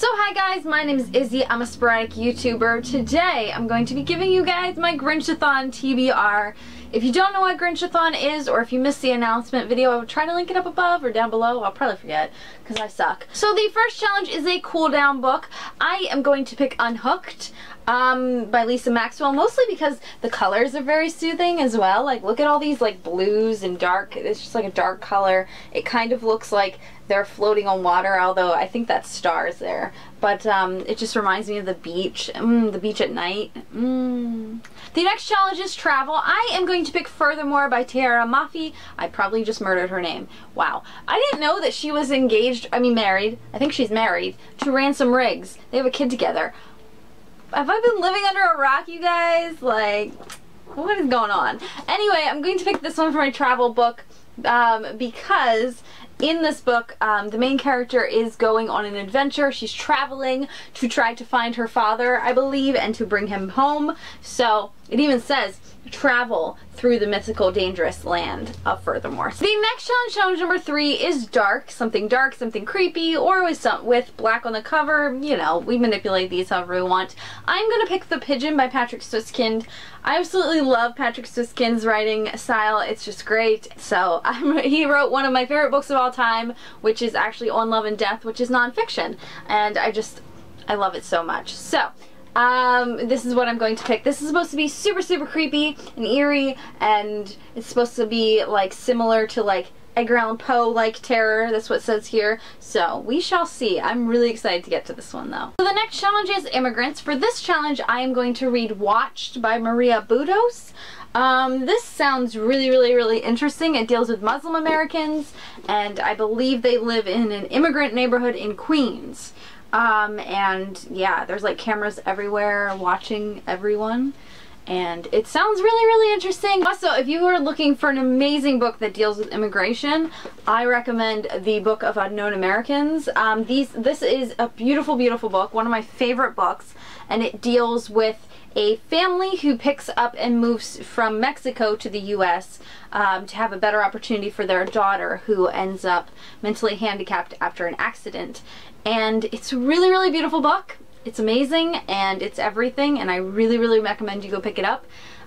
So hi guys, my name is Izzy. I'm a sporadic YouTuber. Today I'm going to be giving you guys my Grinchathon TBR. If you don't know what Grinchathon is or if you missed the announcement video, I will try to link it up above or down below. I'll probably forget because I suck. So the first challenge is a cool down book. I am going to pick Unhooked um, by Lisa Maxwell, mostly because the colors are very soothing as well. Like look at all these like blues and dark, it's just like a dark color. It kind of looks like they're floating on water, although I think that's stars there. But um, it just reminds me of the beach, mm, the beach at night. Mm. The next challenge is travel. I am going to pick Furthermore by Tiara Mafi. I probably just murdered her name. Wow. I didn't know that she was engaged, I mean married, I think she's married, to Ransom Riggs. They have a kid together. Have I been living under a rock, you guys? Like, what is going on? Anyway, I'm going to pick this one for my travel book um, because in this book, um, the main character is going on an adventure. She's traveling to try to find her father, I believe, and to bring him home. So it even says travel through the mythical dangerous land of Furthermore. The next challenge, challenge number three, is dark. Something dark, something creepy, or with, some, with black on the cover. You know, we manipulate these however we want. I'm to pick The Pigeon by Patrick Suskind. I absolutely love Patrick Suskind's writing style. It's just great. So I'm, um, he wrote one of my favorite books of all time, which is actually On Love and Death, which is nonfiction. And I just, I love it so much. So um, this is what I'm going to pick. This is supposed to be super, super creepy and eerie, and it's supposed to be, like, similar to, like, Edgar Allan Poe-like terror. That's what says here. So, we shall see. I'm really excited to get to this one, though. So the next challenge is Immigrants. For this challenge, I am going to read Watched by Maria Budhos. Um, this sounds really, really, really interesting. It deals with Muslim Americans, and I believe they live in an immigrant neighborhood in Queens. Um, and yeah, there's like cameras everywhere watching everyone. And it sounds really, really interesting. Also, if you are looking for an amazing book that deals with immigration, I recommend the Book of Unknown Americans. Um, these, this is a beautiful, beautiful book, one of my favorite books, and it deals with a family who picks up and moves from Mexico to the U.S. Um, to have a better opportunity for their daughter who ends up mentally handicapped after an accident. And it's a really, really beautiful book. It's amazing and it's everything and I really, really recommend you go pick it up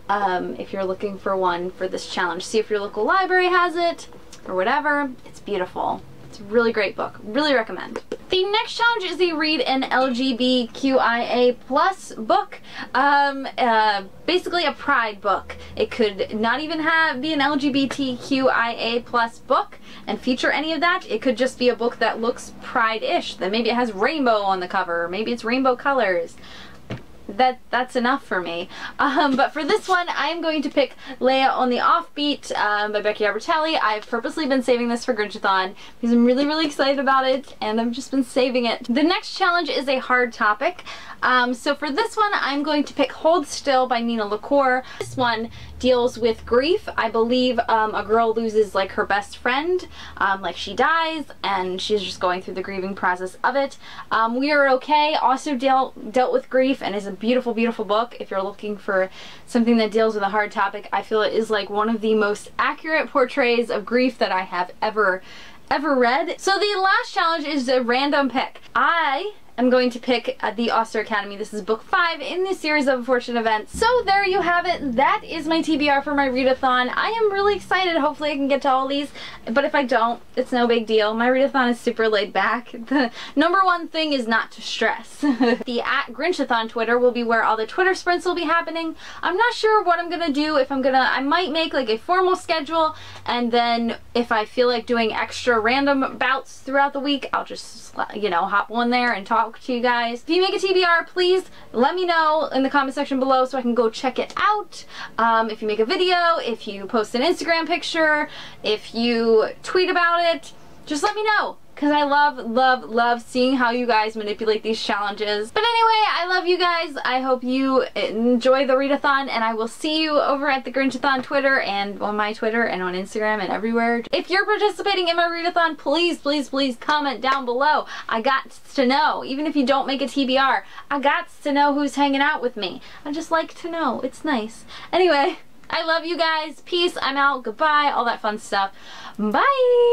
um, if you're looking for one for this challenge. See if your local library has it or whatever. It's beautiful. It's a really great book. Really recommend. The next challenge is a read an LGBTQIA plus book. Um, uh, basically a pride book. It could not even have be an LGBTQIA plus book and feature any of that. It could just be a book that looks pride-ish. That maybe it has rainbow on the cover. Maybe it's rainbow colors that that's enough for me. Um, but for this one, I'm going to pick Leah on the Offbeat um, by Becky Albertalli. I've purposely been saving this for Grinchathon because I'm really, really excited about it and I've just been saving it. The next challenge is a hard topic. Um, so for this one, I'm going to pick Hold Still by Nina LaCour. This one deals with grief. I believe um, a girl loses like her best friend, um, like she dies, and she's just going through the grieving process of it. Um, we Are Okay also dealt, dealt with grief and is a beautiful, beautiful book. If you're looking for something that deals with a hard topic, I feel it is like one of the most accurate portrays of grief that I have ever ever read. So the last challenge is a random pick. I I'm going to pick uh, The Austere Academy. This is book five in the series of unfortunate events. So there you have it. That is my TBR for my readathon. I am really excited. Hopefully I can get to all these, but if I don't, it's no big deal. My readathon is super laid back. The number one thing is not to stress. the at Grinchathon Twitter will be where all the Twitter sprints will be happening. I'm not sure what I'm gonna do. If I'm gonna, I might make like a formal schedule, and then if I feel like doing extra random bouts throughout the week, I'll just, you know, hop on there and talk talk to you guys. If you make a TBR, please let me know in the comment section below so I can go check it out. Um, if you make a video, if you post an Instagram picture, if you tweet about it, just let me know because I love, love, love seeing how you guys manipulate these challenges. But anyway, I love you guys. I hope you enjoy the readathon, and I will see you over at the Grinchathon Twitter and on my Twitter and on Instagram and everywhere. If you're participating in my readathon, please, please, please comment down below. I got to know. Even if you don't make a TBR, I got to know who's hanging out with me. I just like to know. It's nice. Anyway, I love you guys. Peace. I'm out. Goodbye. All that fun stuff. Bye.